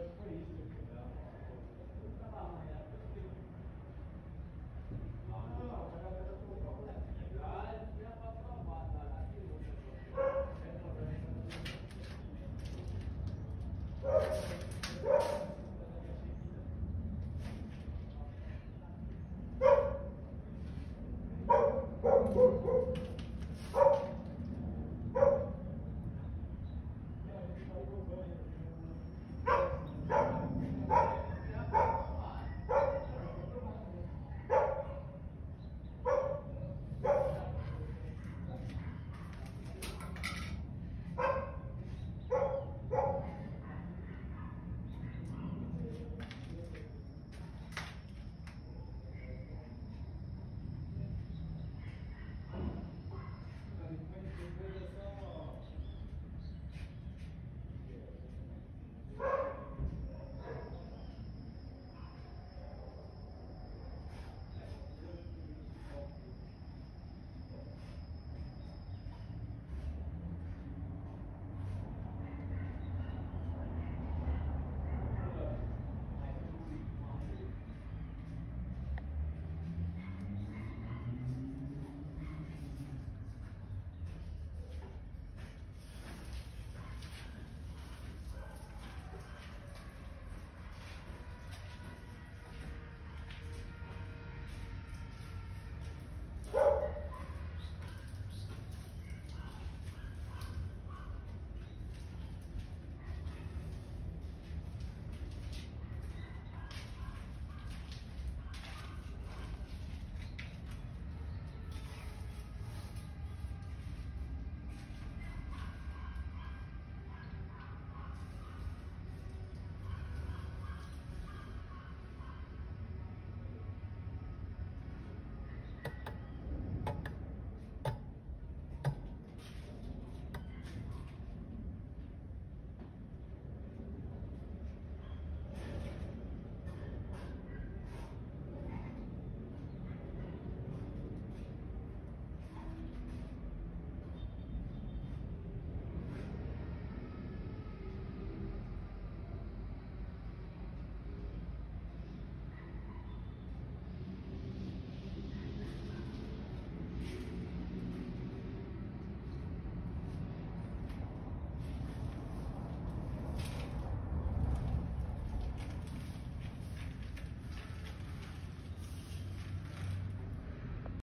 that's pretty easy to figure out.